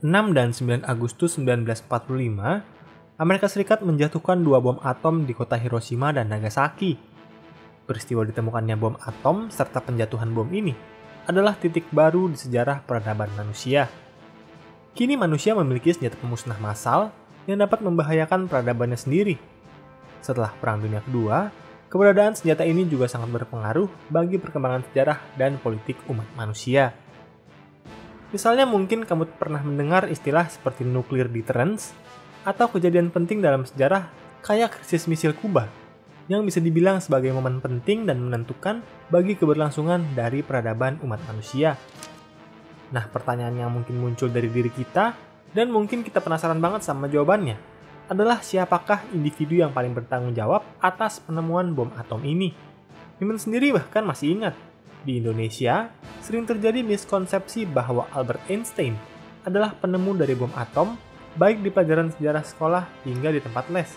6 dan 9 Agustus 1945, Amerika Serikat menjatuhkan dua bom atom di kota Hiroshima dan Nagasaki. Peristiwa ditemukannya bom atom serta penjatuhan bom ini adalah titik baru di sejarah peradaban manusia. Kini manusia memiliki senjata pemusnah massal yang dapat membahayakan peradabannya sendiri. Setelah Perang Dunia Kedua, keberadaan senjata ini juga sangat berpengaruh bagi perkembangan sejarah dan politik umat manusia. Misalnya mungkin kamu pernah mendengar istilah seperti nuclear deterrence atau kejadian penting dalam sejarah kayak krisis misil Kuba yang bisa dibilang sebagai momen penting dan menentukan bagi keberlangsungan dari peradaban umat manusia. Nah, pertanyaan yang mungkin muncul dari diri kita dan mungkin kita penasaran banget sama jawabannya adalah siapakah individu yang paling bertanggung jawab atas penemuan bom atom ini? Mimin sendiri bahkan masih ingat di Indonesia, sering terjadi miskonsepsi bahwa Albert Einstein adalah penemu dari bom atom, baik di pelajaran sejarah sekolah hingga di tempat les.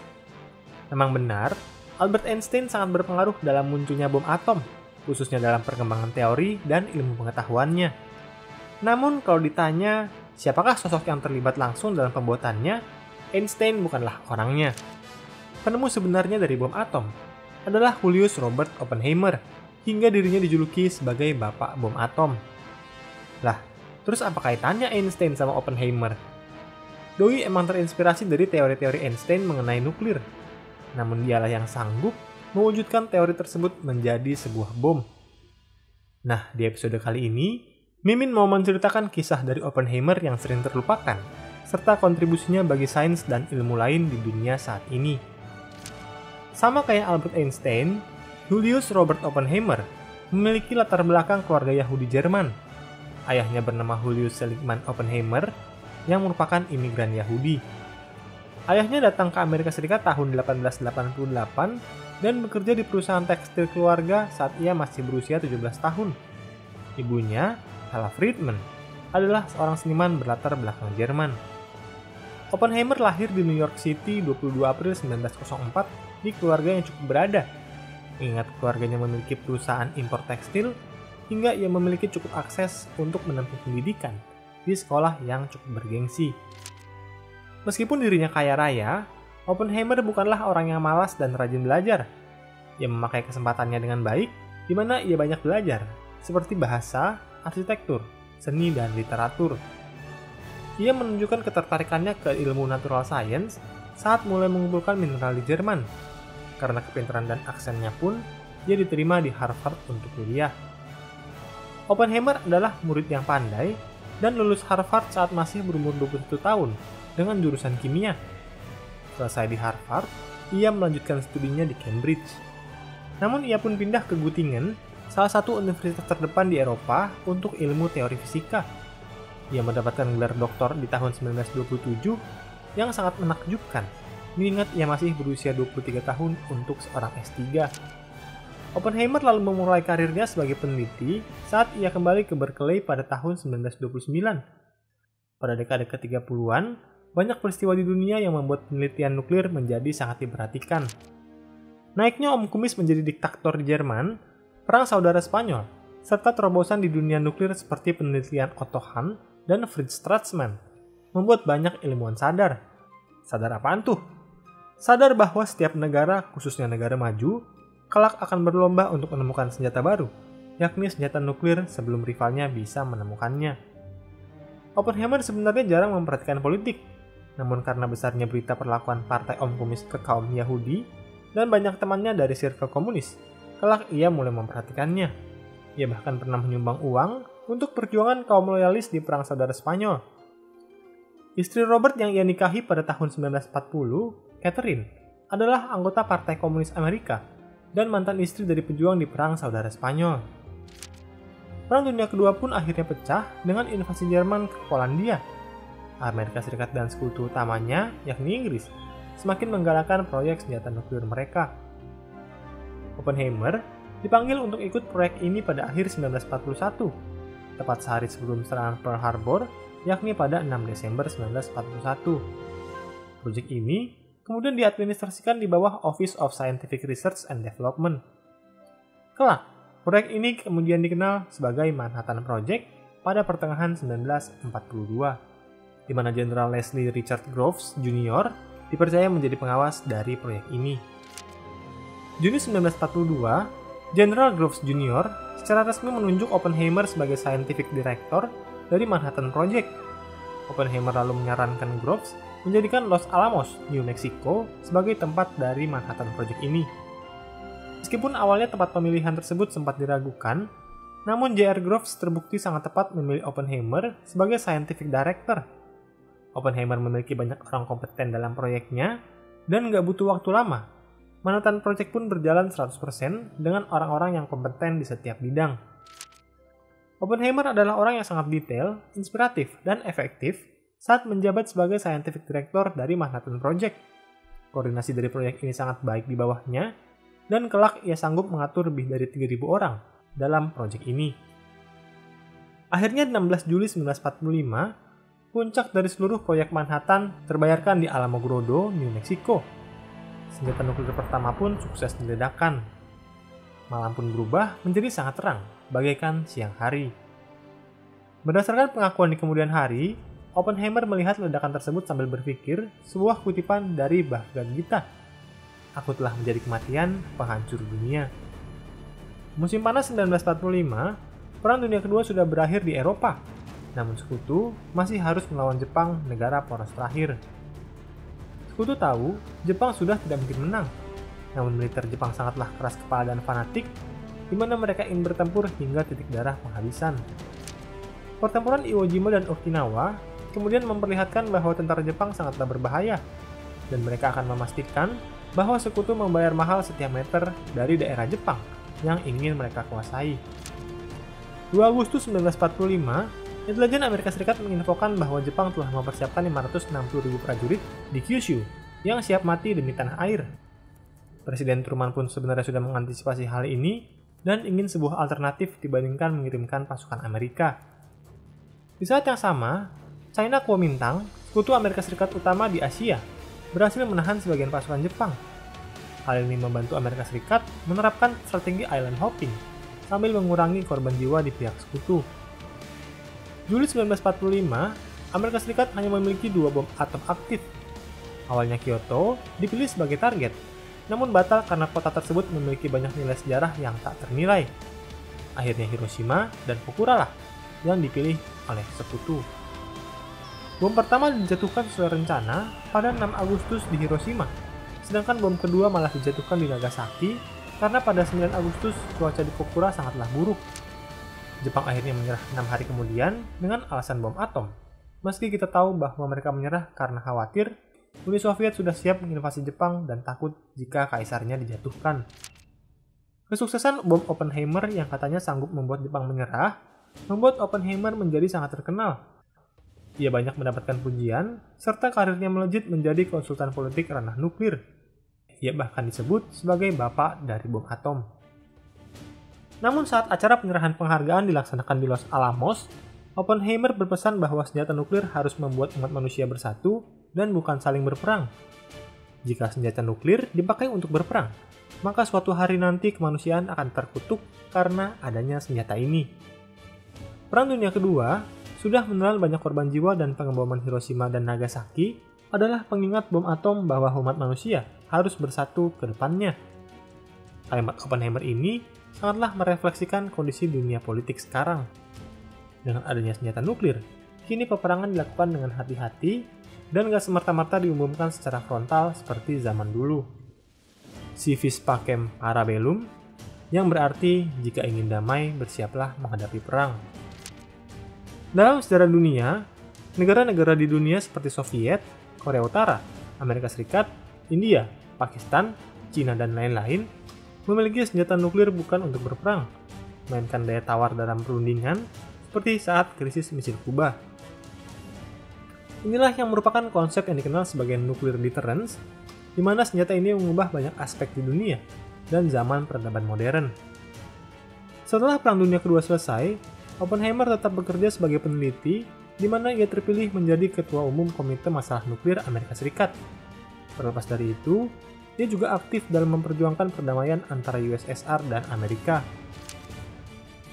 Memang benar, Albert Einstein sangat berpengaruh dalam munculnya bom atom, khususnya dalam perkembangan teori dan ilmu pengetahuannya. Namun kalau ditanya, siapakah sosok yang terlibat langsung dalam pembuatannya, Einstein bukanlah orangnya. Penemu sebenarnya dari bom atom adalah Julius Robert Oppenheimer hingga dirinya dijuluki sebagai bapak bom atom. Lah, terus apa kaitannya Einstein sama Oppenheimer? Doi emang terinspirasi dari teori-teori Einstein mengenai nuklir. Namun dialah yang sanggup mewujudkan teori tersebut menjadi sebuah bom. Nah, di episode kali ini, Mimin mau menceritakan kisah dari Oppenheimer yang sering terlupakan, serta kontribusinya bagi sains dan ilmu lain di dunia saat ini. Sama kayak Albert Einstein, Julius Robert Oppenheimer memiliki latar belakang keluarga Yahudi Jerman. Ayahnya bernama Julius Seligman Oppenheimer yang merupakan imigran Yahudi. Ayahnya datang ke Amerika Serikat tahun 1888 dan bekerja di perusahaan tekstil keluarga saat ia masih berusia 17 tahun. Ibunya, Ella Friedman, adalah seorang seniman berlatar belakang Jerman. Oppenheimer lahir di New York City 22 April 1904 di keluarga yang cukup berada Ingat keluarganya memiliki perusahaan impor tekstil, hingga ia memiliki cukup akses untuk menempuh pendidikan di sekolah yang cukup bergengsi. Meskipun dirinya kaya raya, Oppenheimer bukanlah orang yang malas dan rajin belajar. Ia memakai kesempatannya dengan baik, di mana ia banyak belajar, seperti bahasa, arsitektur, seni, dan literatur. Ia menunjukkan ketertarikannya ke ilmu natural science saat mulai mengumpulkan mineral di Jerman, karena kepintaran dan aksennya pun, dia diterima di Harvard untuk kuliah. Oppenheimer adalah murid yang pandai dan lulus Harvard saat masih berumur 21 tahun dengan jurusan kimia. Selesai di Harvard, ia melanjutkan studinya di Cambridge. Namun ia pun pindah ke Göttingen, salah satu universitas terdepan di Eropa untuk ilmu teori fisika. Ia mendapatkan gelar doktor di tahun 1927 yang sangat menakjubkan mengingat ia masih berusia 23 tahun untuk seorang S3. Oppenheimer lalu memulai karirnya sebagai peneliti saat ia kembali ke Berkeley pada tahun 1929. Pada dekade ke-30-an, banyak peristiwa di dunia yang membuat penelitian nuklir menjadi sangat diperhatikan. Naiknya Om Kumis menjadi diktator di Jerman, Perang Saudara Spanyol, serta terobosan di dunia nuklir seperti penelitian Otto Hahn dan Fritz Strassmann, membuat banyak ilmuwan sadar. Sadar apaan tuh? Sadar bahwa setiap negara, khususnya negara maju, kelak akan berlomba untuk menemukan senjata baru, yakni senjata nuklir sebelum rivalnya bisa menemukannya. Oppenheimer sebenarnya jarang memperhatikan politik, namun karena besarnya berita perlakuan partai Om Kumis ke kaum Yahudi dan banyak temannya dari sirkel komunis, kelak ia mulai memperhatikannya. Ia bahkan pernah menyumbang uang untuk perjuangan kaum loyalis di Perang Saudara Spanyol. Istri Robert yang ia nikahi pada tahun 1940 Catherine adalah anggota Partai Komunis Amerika dan mantan istri dari pejuang di Perang Saudara Spanyol. Perang Dunia Kedua pun akhirnya pecah dengan invasi Jerman ke Polandia. Amerika Serikat dan sekutu utamanya, yakni Inggris, semakin menggalakkan proyek senjata nuklir mereka. Oppenheimer dipanggil untuk ikut proyek ini pada akhir 1941, tepat sehari sebelum serangan Pearl Harbor, yakni pada 6 Desember 1941. Proyek ini kemudian diadministrasikan di bawah Office of Scientific Research and Development. Kelak, proyek ini kemudian dikenal sebagai Manhattan Project pada pertengahan 1942. di mana Jenderal Leslie Richard Groves Jr. dipercaya menjadi pengawas dari proyek ini. Juni 1942, Jenderal Groves Jr. secara resmi menunjuk Oppenheimer sebagai Scientific Director dari Manhattan Project. Oppenheimer lalu menyarankan Groves menjadikan Los Alamos, New Mexico sebagai tempat dari Manhattan Project ini. Meskipun awalnya tempat pemilihan tersebut sempat diragukan, namun J.R. Groves terbukti sangat tepat memilih Oppenheimer sebagai Scientific Director. Oppenheimer memiliki banyak orang kompeten dalam proyeknya, dan nggak butuh waktu lama. Manhattan Project pun berjalan 100% dengan orang-orang yang kompeten di setiap bidang. Oppenheimer adalah orang yang sangat detail, inspiratif, dan efektif saat menjabat sebagai Scientific Director dari Manhattan Project. Koordinasi dari proyek ini sangat baik di bawahnya, dan kelak ia sanggup mengatur lebih dari 3.000 orang dalam proyek ini. Akhirnya 16 Juli 1945, puncak dari seluruh proyek Manhattan terbayarkan di Alamogordo, New Mexico. Senjata nuklir pertama pun sukses diledakkan. Malam pun berubah menjadi sangat terang, bagaikan siang hari. Berdasarkan pengakuan di kemudian hari, Oppenheimer melihat ledakan tersebut sambil berpikir sebuah kutipan dari Bhagavad Gita. Aku telah menjadi kematian penghancur dunia. Musim panas 1945, Perang Dunia Kedua sudah berakhir di Eropa, namun Sekutu masih harus melawan Jepang, negara poros terakhir. Sekutu tahu Jepang sudah tidak mungkin menang, namun militer Jepang sangatlah keras kepala dan fanatik, di mana mereka ingin bertempur hingga titik darah penghabisan. Pertempuran Iwo Jima dan Okinawa kemudian memperlihatkan bahwa tentara Jepang sangatlah berbahaya, dan mereka akan memastikan bahwa sekutu membayar mahal setiap meter dari daerah Jepang yang ingin mereka kuasai. 2 Agustus 1945, intelijen Amerika Serikat menginfokan bahwa Jepang telah mempersiapkan 560.000 prajurit di Kyushu yang siap mati demi tanah air. Presiden Truman pun sebenarnya sudah mengantisipasi hal ini dan ingin sebuah alternatif dibandingkan mengirimkan pasukan Amerika. Di saat yang sama, China Kuomintang, sekutu Amerika Serikat utama di Asia, berhasil menahan sebagian pasukan Jepang Hal ini membantu Amerika Serikat menerapkan strategi island hopping sambil mengurangi korban jiwa di pihak sekutu. Juli 1945, Amerika Serikat hanya memiliki dua bom atom aktif. Awalnya Kyoto dipilih sebagai target, namun batal karena kota tersebut memiliki banyak nilai sejarah yang tak ternilai. Akhirnya Hiroshima dan Fukura lah yang dipilih oleh sekutu. Bom pertama dijatuhkan sesuai rencana pada 6 Agustus di Hiroshima sedangkan bom kedua malah dijatuhkan di Nagasaki karena pada 9 Agustus cuaca di Kokura sangatlah buruk. Jepang akhirnya menyerah enam hari kemudian dengan alasan bom atom. Meski kita tahu bahwa mereka menyerah karena khawatir Uni Soviet sudah siap menginvasi Jepang dan takut jika kaisarnya dijatuhkan. Kesuksesan bom Oppenheimer yang katanya sanggup membuat Jepang menyerah, membuat Oppenheimer menjadi sangat terkenal ia banyak mendapatkan pujian, serta karirnya melejit menjadi konsultan politik ranah nuklir. Ia bahkan disebut sebagai bapak dari bom atom. Namun saat acara penyerahan penghargaan dilaksanakan di Los Alamos, Oppenheimer berpesan bahwa senjata nuklir harus membuat umat manusia bersatu dan bukan saling berperang. Jika senjata nuklir dipakai untuk berperang, maka suatu hari nanti kemanusiaan akan terkutuk karena adanya senjata ini. Perang Dunia Kedua sudah menelan banyak korban jiwa dan pengeboman Hiroshima dan Nagasaki adalah pengingat bom atom bahwa umat manusia harus bersatu ke depannya. Kalimat Oppenheimer ini sangatlah merefleksikan kondisi dunia politik sekarang. Dengan adanya senjata nuklir, kini peperangan dilakukan dengan hati-hati dan gak semerta-merta diumumkan secara frontal seperti zaman dulu. Civis pacem parabellum, yang berarti jika ingin damai bersiaplah menghadapi perang. Dalam sejarah dunia, negara-negara di dunia seperti Soviet, Korea Utara, Amerika Serikat, India, Pakistan, Cina, dan lain-lain memiliki senjata nuklir bukan untuk berperang, melainkan daya tawar dalam perundingan seperti saat krisis misil Kuba. Inilah yang merupakan konsep yang dikenal sebagai nuclear deterrence, di mana senjata ini mengubah banyak aspek di dunia dan zaman peradaban modern. Setelah Perang Dunia Kedua selesai, Oppenheimer tetap bekerja sebagai peneliti, di mana ia terpilih menjadi Ketua Umum Komite Masalah Nuklir Amerika Serikat. Terlepas dari itu, dia juga aktif dalam memperjuangkan perdamaian antara USSR dan Amerika.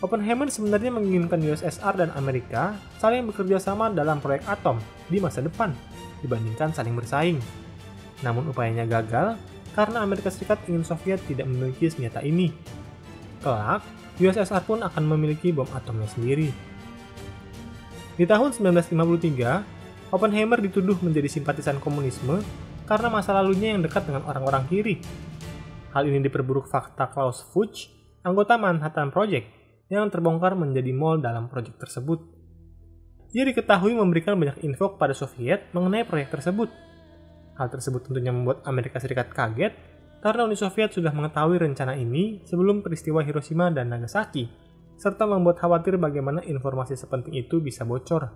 Oppenheimer sebenarnya menginginkan USSR dan Amerika saling bekerja sama dalam proyek atom di masa depan dibandingkan saling bersaing. Namun upayanya gagal karena Amerika Serikat ingin Soviet tidak memiliki senjata ini. Kelak, USSR pun akan memiliki bom atomnya sendiri. Di tahun 1953, Oppenheimer dituduh menjadi simpatisan komunisme karena masa lalunya yang dekat dengan orang-orang kiri. Hal ini diperburuk fakta Klaus Fuchs, anggota Manhattan Project, yang terbongkar menjadi mall dalam proyek tersebut. Ia diketahui memberikan banyak info kepada Soviet mengenai proyek tersebut. Hal tersebut tentunya membuat Amerika Serikat kaget karena Uni Soviet sudah mengetahui rencana ini sebelum peristiwa Hiroshima dan Nagasaki, serta membuat khawatir bagaimana informasi sepenting itu bisa bocor.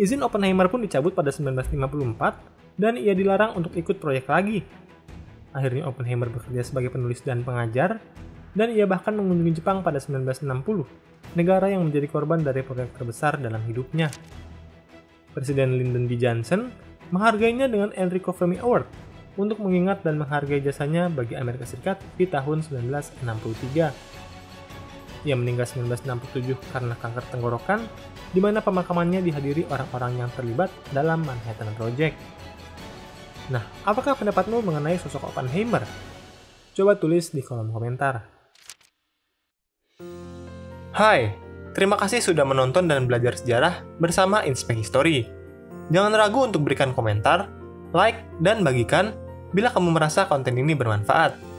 Izin Oppenheimer pun dicabut pada 1954 dan ia dilarang untuk ikut proyek lagi. Akhirnya Oppenheimer bekerja sebagai penulis dan pengajar dan ia bahkan mengunjungi Jepang pada 1960, negara yang menjadi korban dari proyek terbesar dalam hidupnya. Presiden Lyndon B. Johnson menghargainya dengan Enrico Fermi Award untuk mengingat dan menghargai jasanya bagi Amerika Serikat di tahun 1963. Ia meninggal 1967 karena kanker tenggorokan, di mana pemakamannya dihadiri orang-orang yang terlibat dalam Manhattan Project. Nah, apakah pendapatmu mengenai sosok Oppenheimer? Coba tulis di kolom komentar. Hai, terima kasih sudah menonton dan belajar sejarah bersama Inspek History. Jangan ragu untuk berikan komentar, like, dan bagikan bila kamu merasa konten ini bermanfaat.